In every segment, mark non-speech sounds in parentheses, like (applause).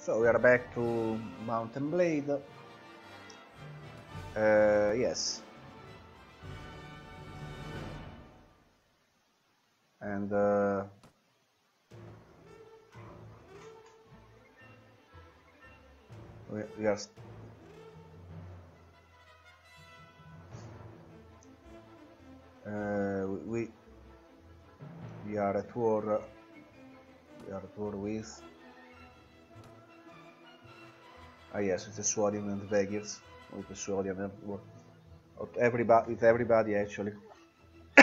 So we are back to Mount and Blade. Uh, yes. And uh, we, we are uh, we we are at war we are at war with ah yes with the Swadian and Vegirs with the Swadian and with everybody with everybody actually. (coughs)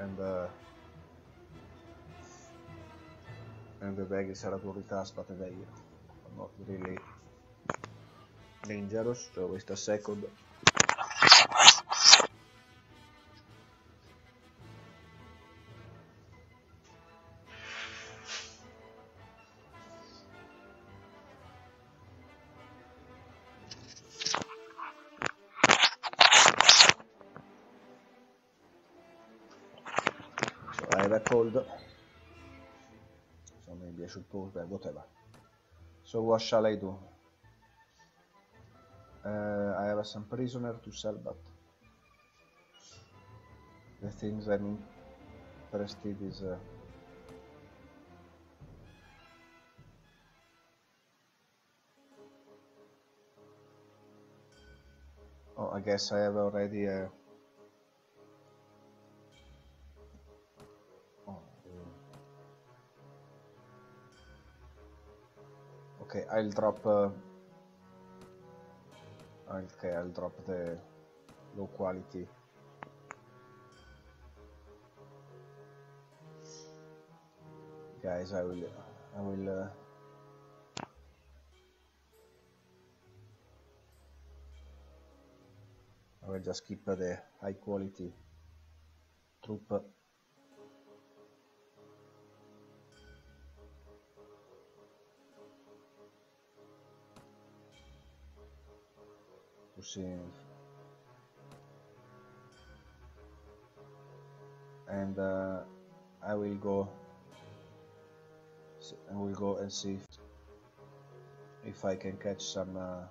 And uh, and the Vegirs are at with us but the Vegirs are not really dangerous. So wait a second cold. So maybe I should pause there, whatever. So what shall I do? Uh, I have some prisoner to sell, but the things I'm interested is uh, Oh, I guess I have already uh, I'll drop. Uh, okay, I'll drop the low quality. Guys, I will. I will. Uh, I will just keep the high quality troop. And uh, I will go I will go and see if, if I can catch some uh,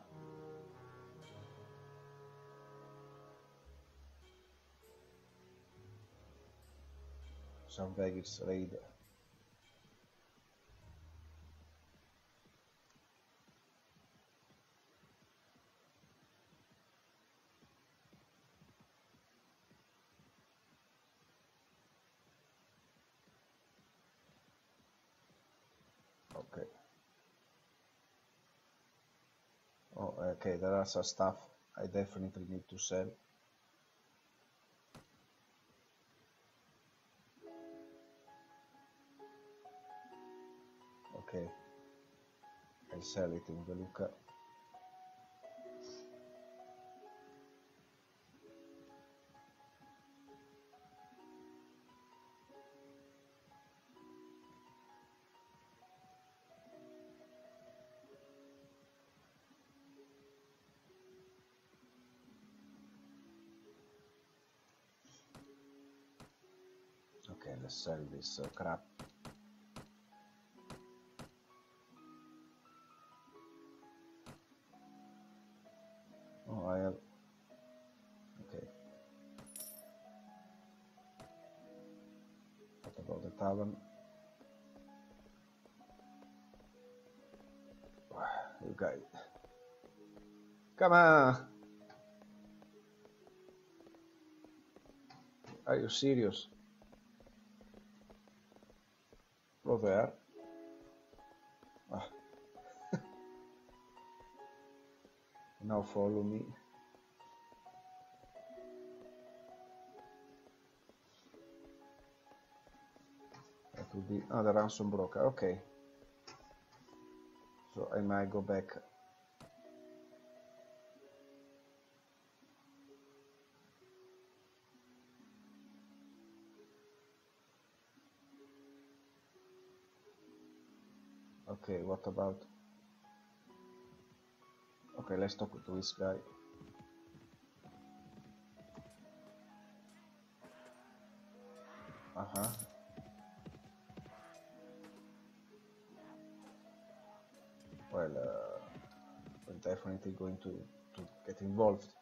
some baggage raid okay. Oh okay there are some stuff I definitely need to sell. Okay. I'll sell it in Veluca okay sell this uh, crap. Oh I have okay. What about the tavern. (sighs) You guys. Come on. Are you serious there ah. (laughs) now follow me. That will oh the ransom broker okay. So I might go back okay what about okay let's talk to this guy uh-huh well, uh, we're definitely going to, to get involved.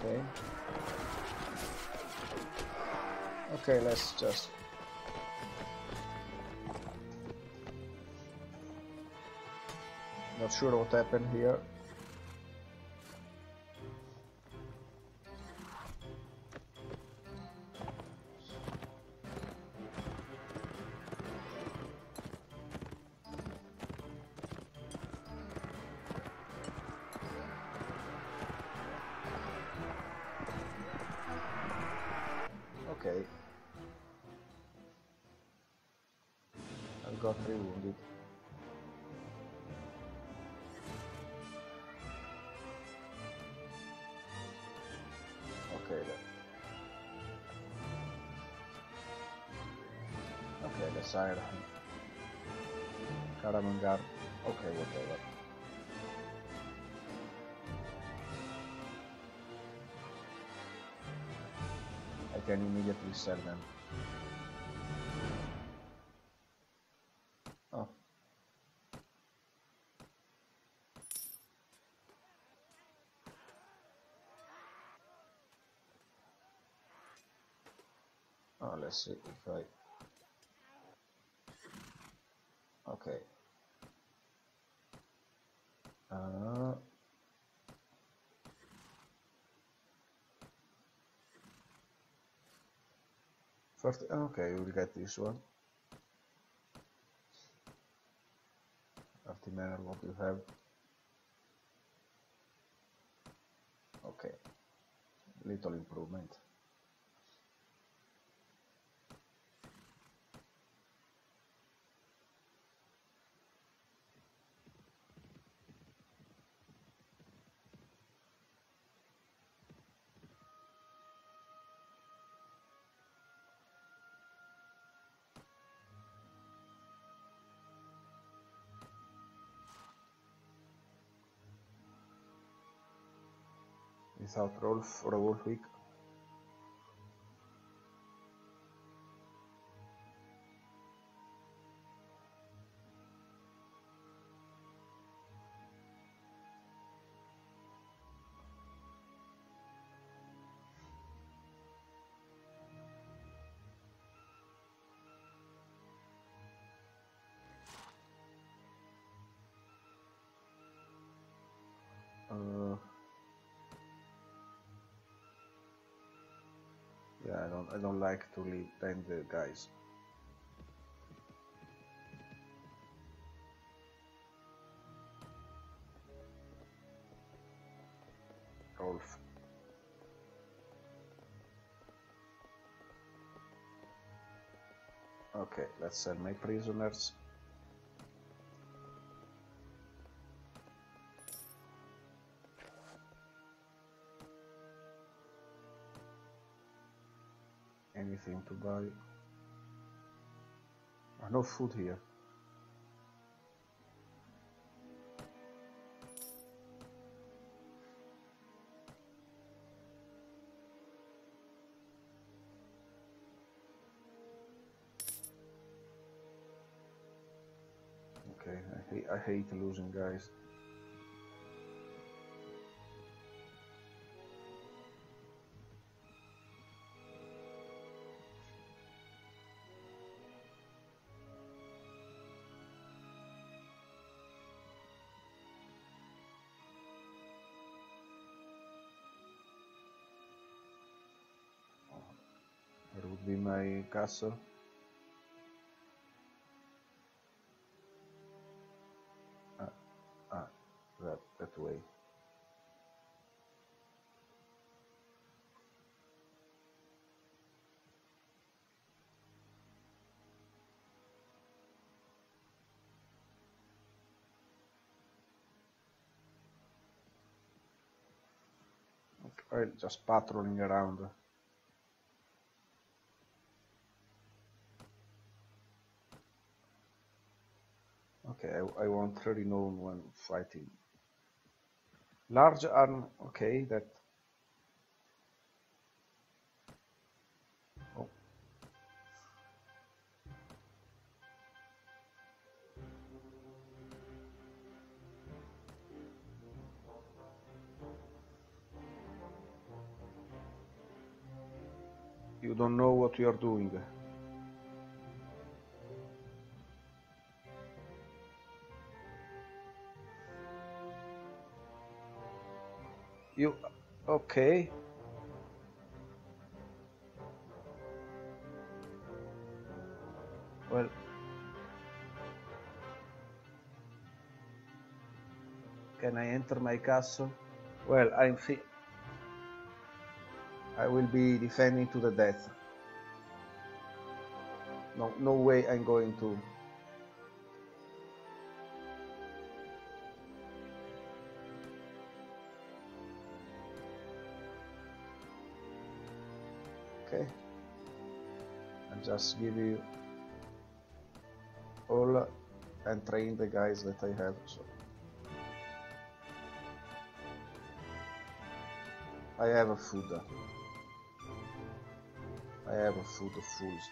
Okay. Okay, let's just not sure what happened here. Karamangar. Okay, whatever. I can immediately sell them. Oh. Oh, let's see if I. Okay. Uh, first, okay, we'll get this one. After manner, what you have. Okay, little improvement. Without Rolf for a whole week. Don't I don't like to leave then the guys. Rolf. Okay, let's sell my prisoners. Anything to buy? No food here. Okay, I hate, I hate losing guys. Be my castle? Ah, ah, that that way. Just patrolling around. Okay, I, I want renown when fighting. Large arm, okay, that. Oh. You don't know what you are doing. You okay? Well, can I enter my castle? Well, I'm I will be defending to the death. No, no way I'm going to. Okay. I'll just give you all and train the guys that I have. So I have a food. I have a food of fools.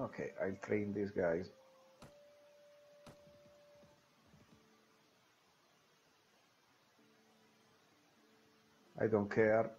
Okay, I'll train these guys. I don't care.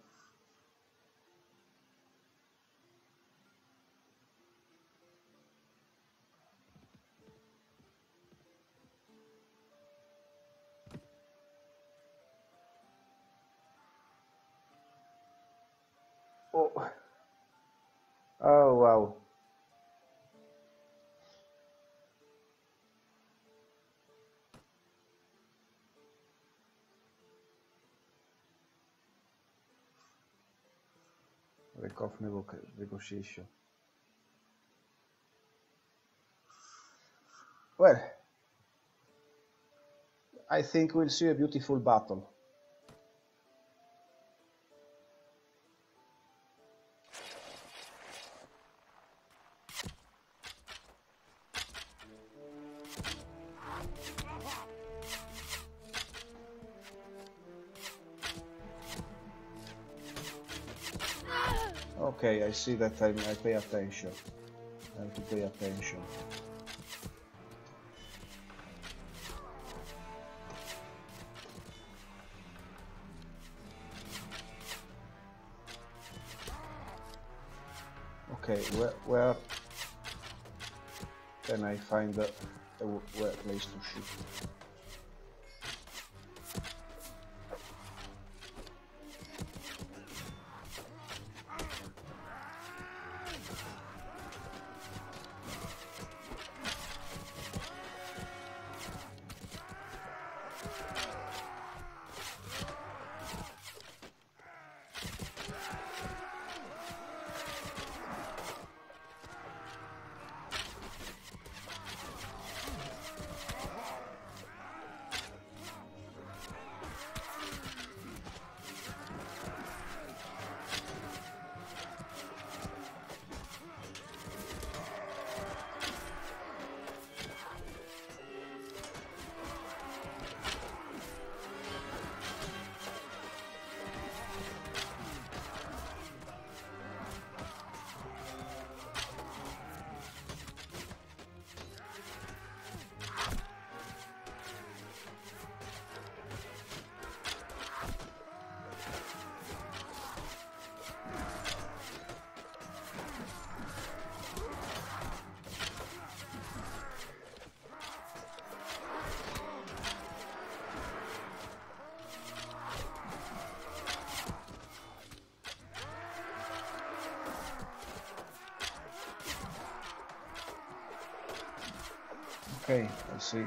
Off negotiation. Well, I think we'll see a beautiful battle. See that I, I pay attention. I have to pay attention. Okay, where, where can I find a, a where place to shoot? Okay, I see.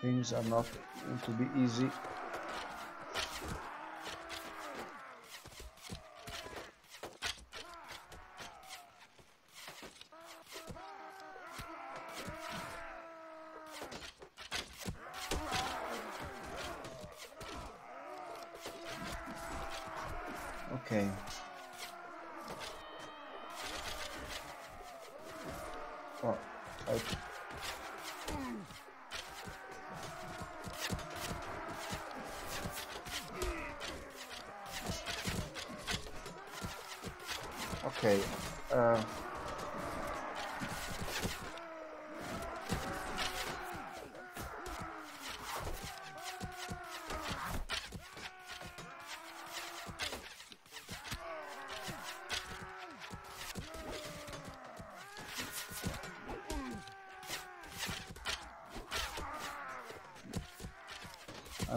Things are not going to be easy.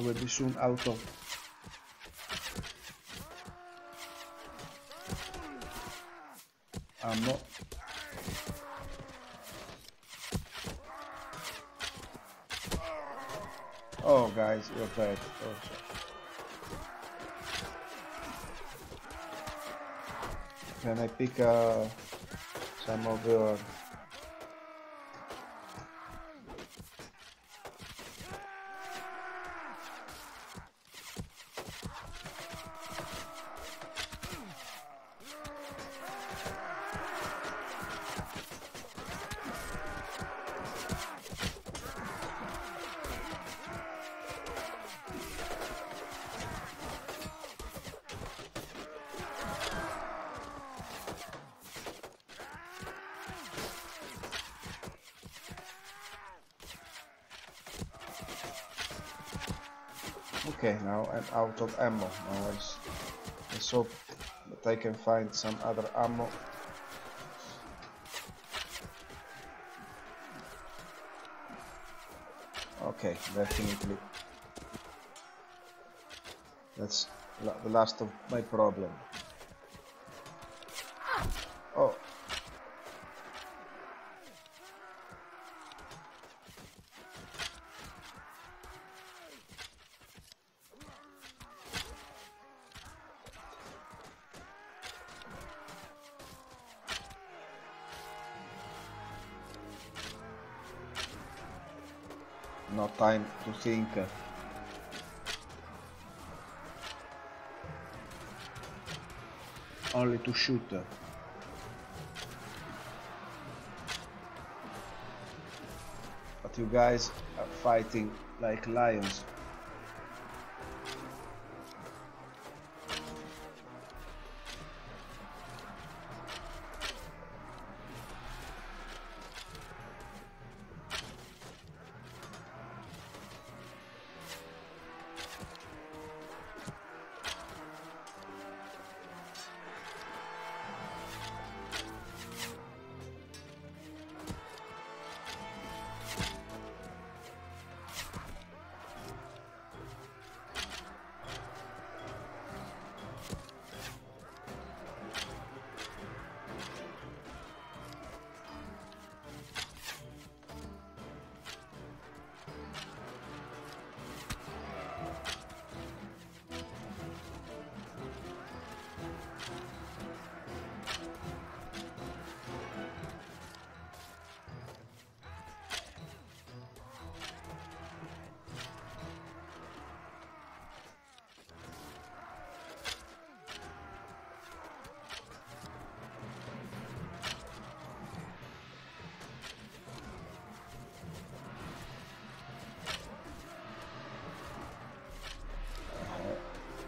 Will be soon out of ammo. Oh guys, you're bad. Oh. Can I pick uh, some of your out of ammo. Now let's, hope that I can find some other ammo. Okay, definitely. That's the last of my problem. No time to think. Only to shoot. But you guys are fighting like lions.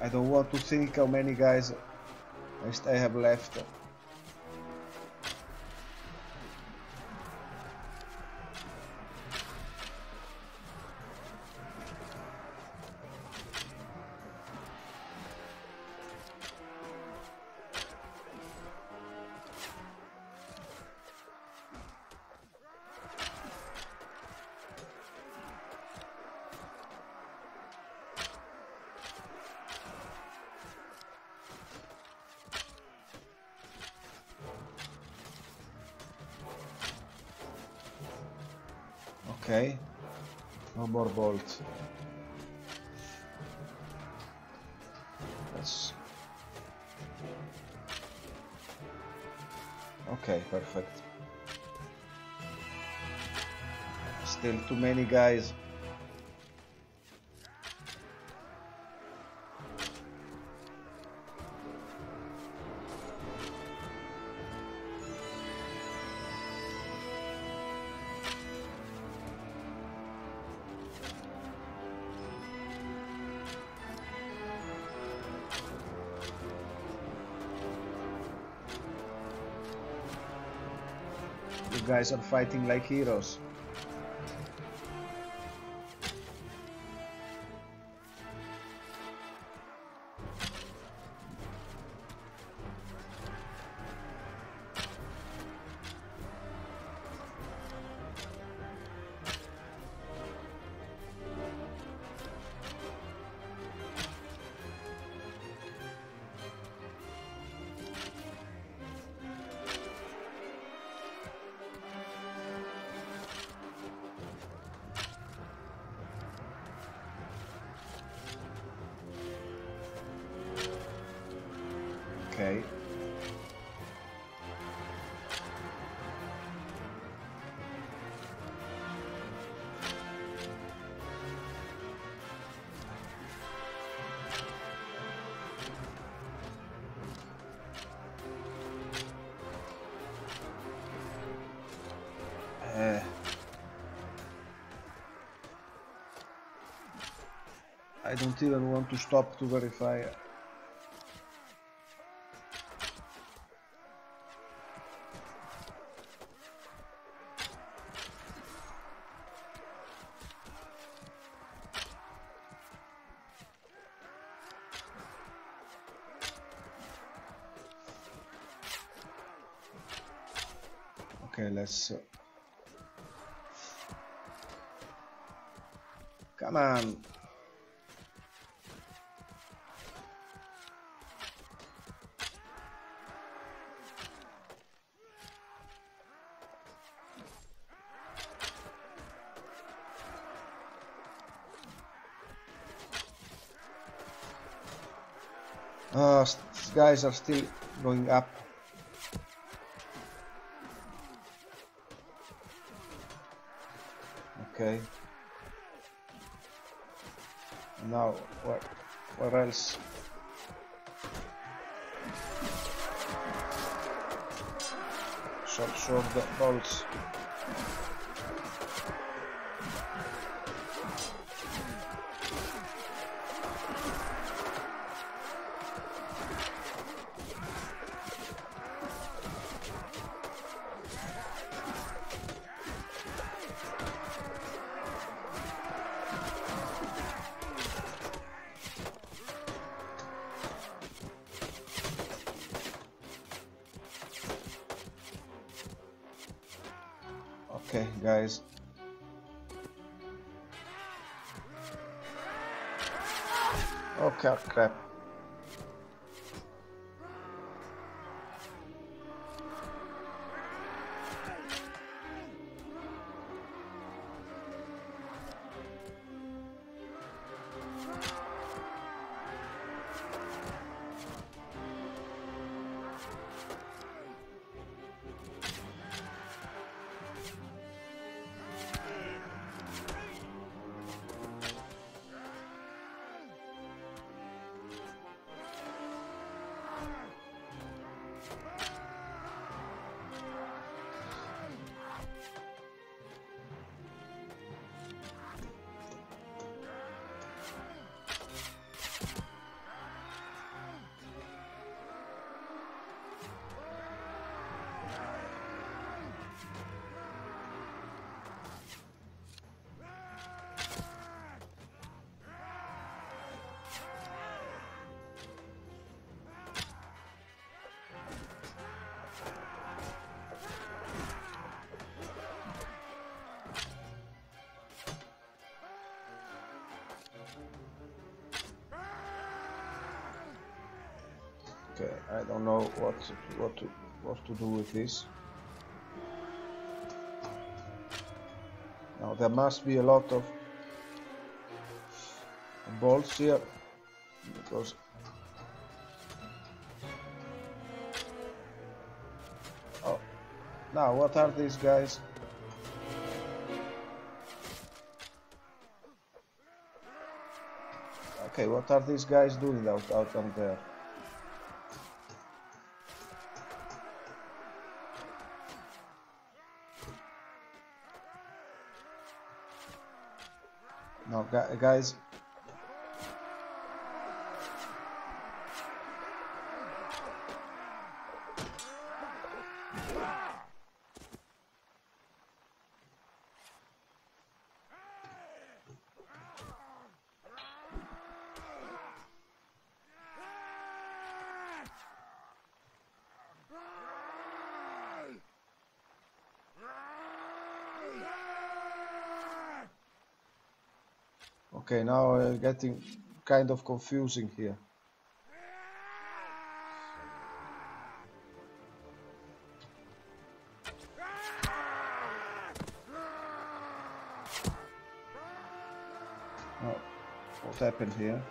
I don't want to think how many guys I have left. Many guys. You guys are fighting like heroes. Even want to stop to verify. Okay, let's. Uh... Come on. Ah, these guys are still going up. Okay. Now, what, what else? Short, short bolts. Okay, guys. Okay, crap. Okay, I don't know what to, what to what to do with this. Now there must be a lot of bolts here because oh now what are these guys? Okay, what are these guys doing out out on there? Guys. Now uh, getting kind of confusing here. Oh, what happened here?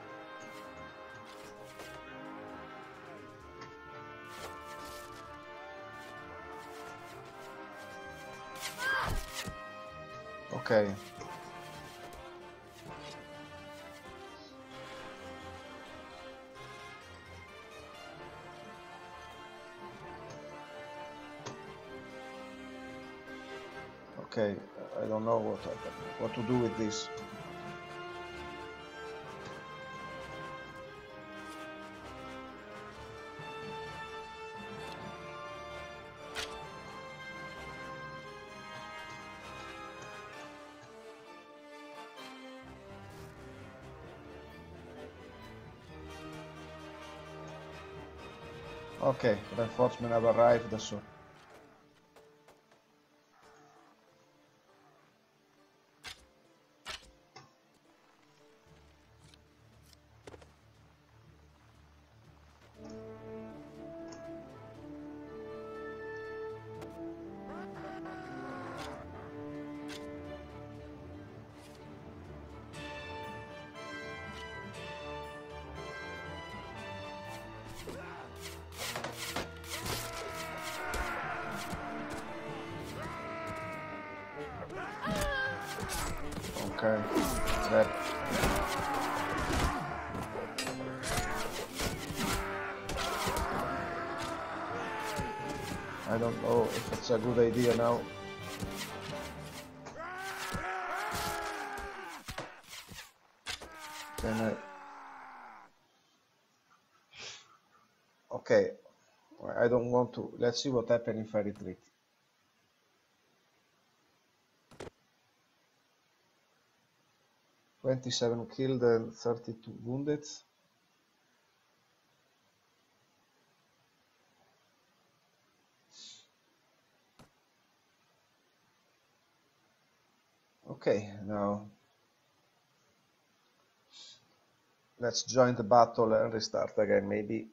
Okay. Okay, I don't know what I, what to do with this. Okay, reinforcements have arrived, so Okay. That. I don't know if it's a good idea now. Then I... Okay. I don't want to. Let's see what happens if I retreat. Twenty-seven killed and thirty-two wounded. Okay, now let's join the battle and restart again, maybe.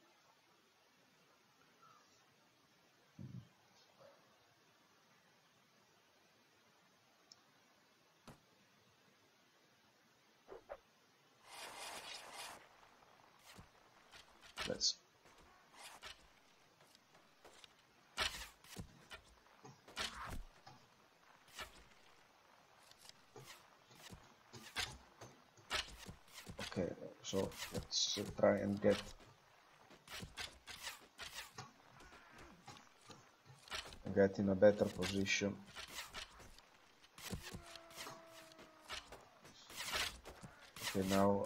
Let's okay so let's try and get get in a better position. Okay now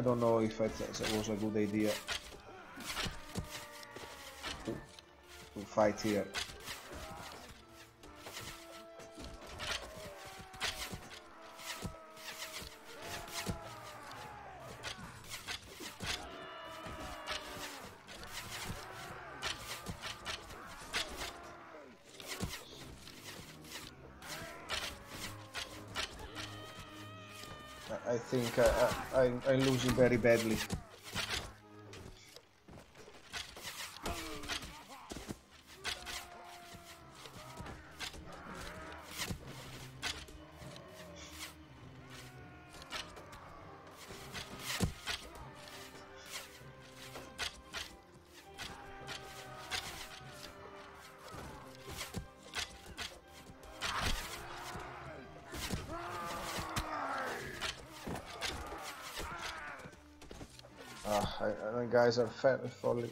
I don't know if it was a good idea to, fight here. I think I, I, I'm losing very badly. Ah, I, I, guys are fat and falling.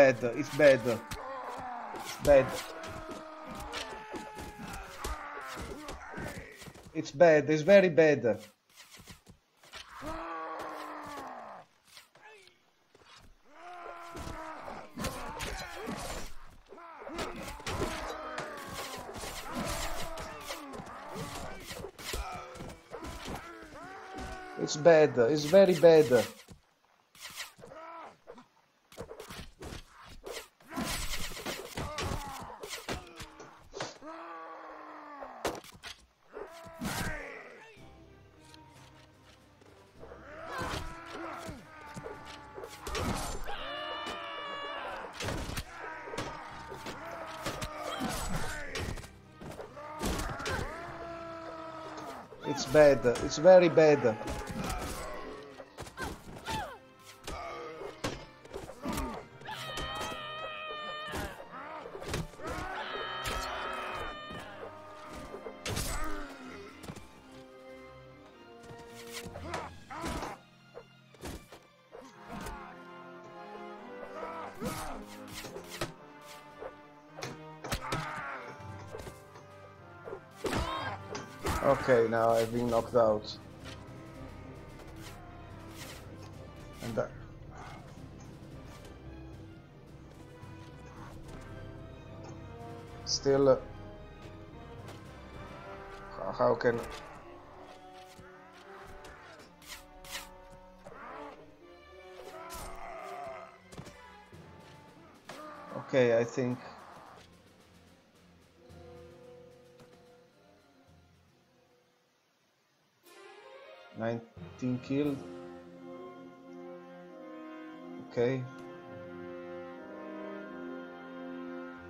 Bad, it's bad. It's bad. It's bad, it's very bad. It's bad, it's very bad. It's very bad. I've been knocked out. And that... Still... Uh, how can... Okay, I think 19 killed. Okay.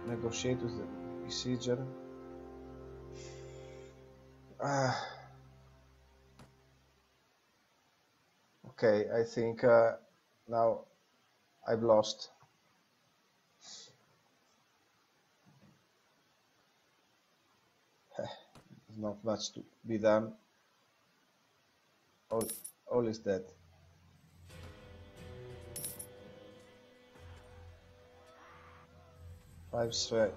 Negotiate with the besieger. Ah. Okay, I think uh, now I've lost. There's (sighs) not much to be done. All, all is dead. Five straight.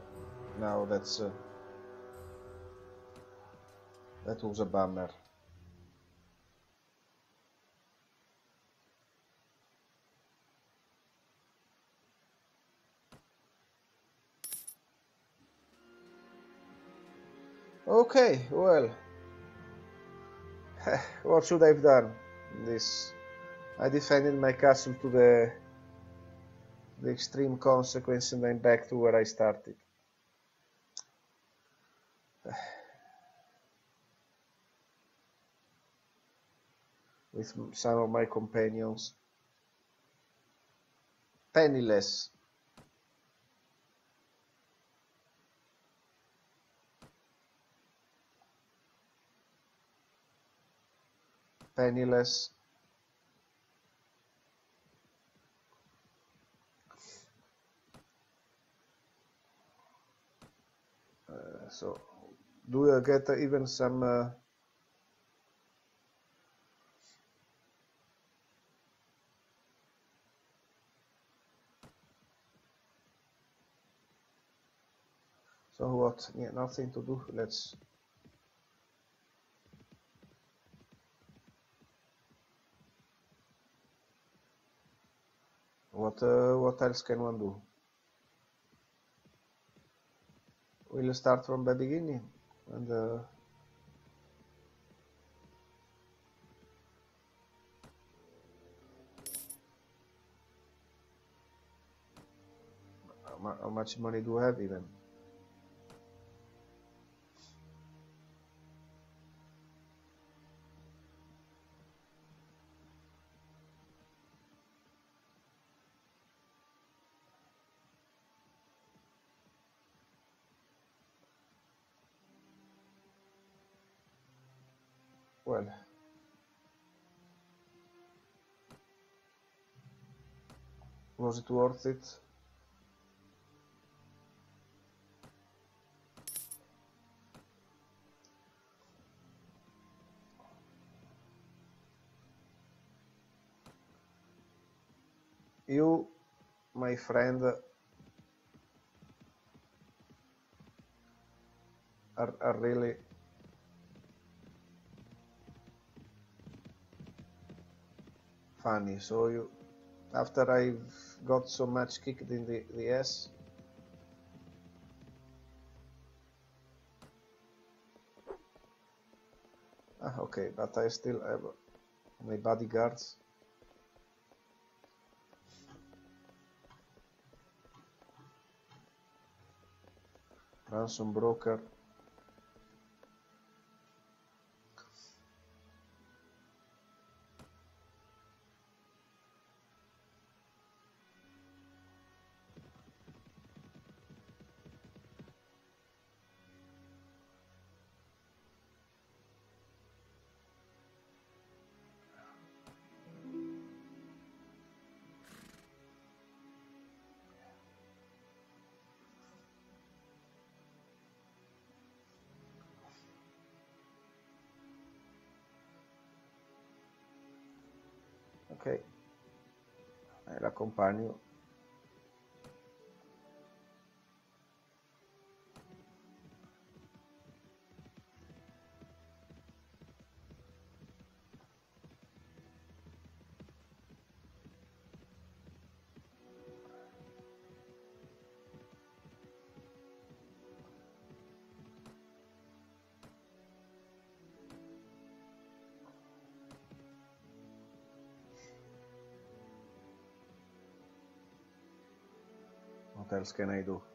Now that's uh, that was a bummer. Okay, well, (sighs) what should I've done? This I defended my castle to the the extreme consequence and I'm back to where I started. (sighs) With some of my companions. Penniless. Penniless. Uh, so do you get even some uh, so what? Yeah, nothing to do. Let's What uh, what else can one do? We'll start from the beginning and uh, how much money do I have even? Was it worth it you my friend are, are really funny. So you, after I've got so much kicked in the, the ass, ah, okay, but I still have my bodyguards. Ransom broker. Ok. Eh, l'accompagno else can I do?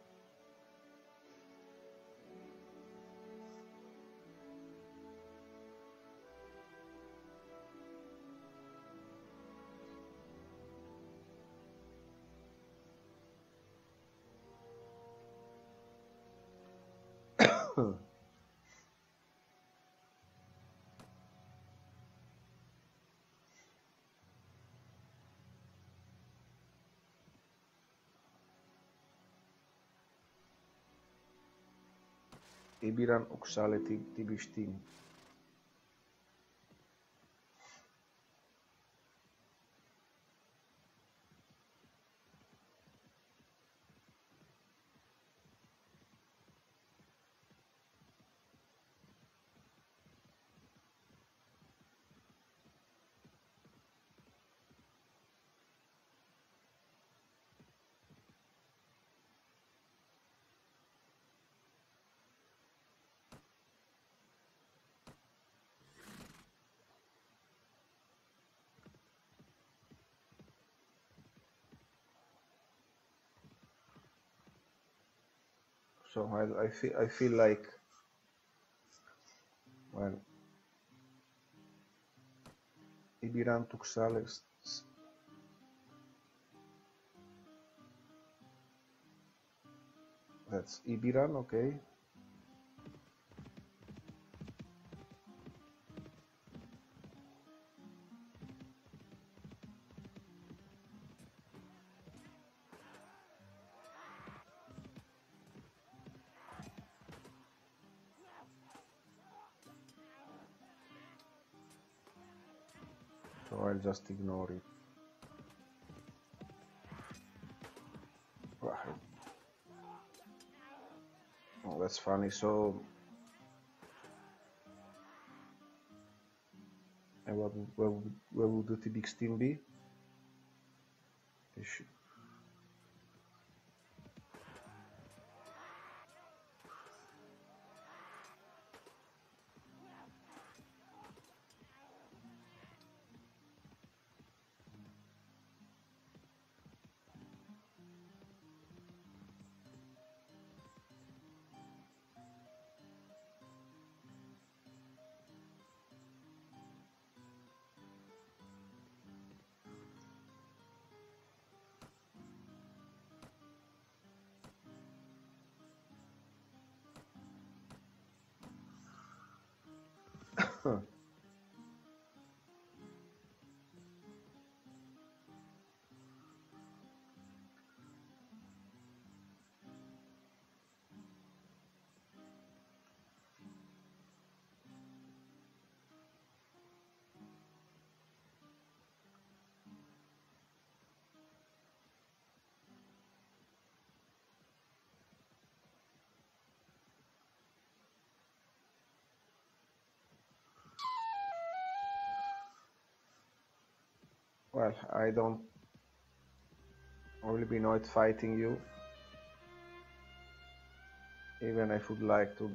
ебиран окшалети ти биштини. So I, I feel I feel like well Ibiran Tuxales that's Ibiran okay just ignore it Right. oh that's funny so and what, where, where would the T-Big team be? Well, I don't I will be not fighting you. Even if I would like to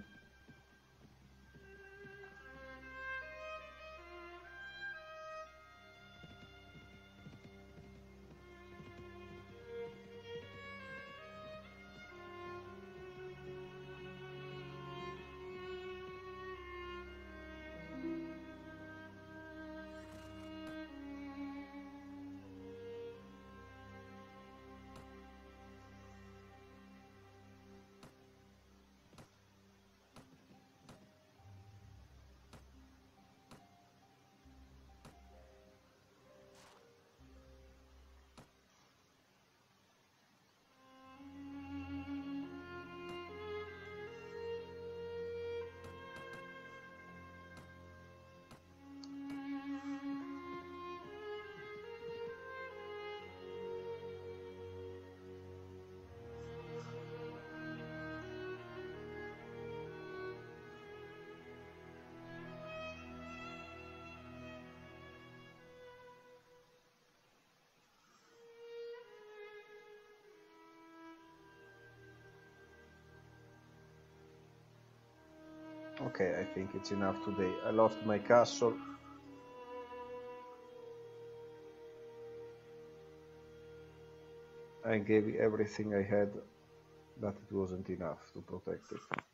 Okay, I think it's enough today. I lost my castle. I gave everything I had but it wasn't enough to protect it.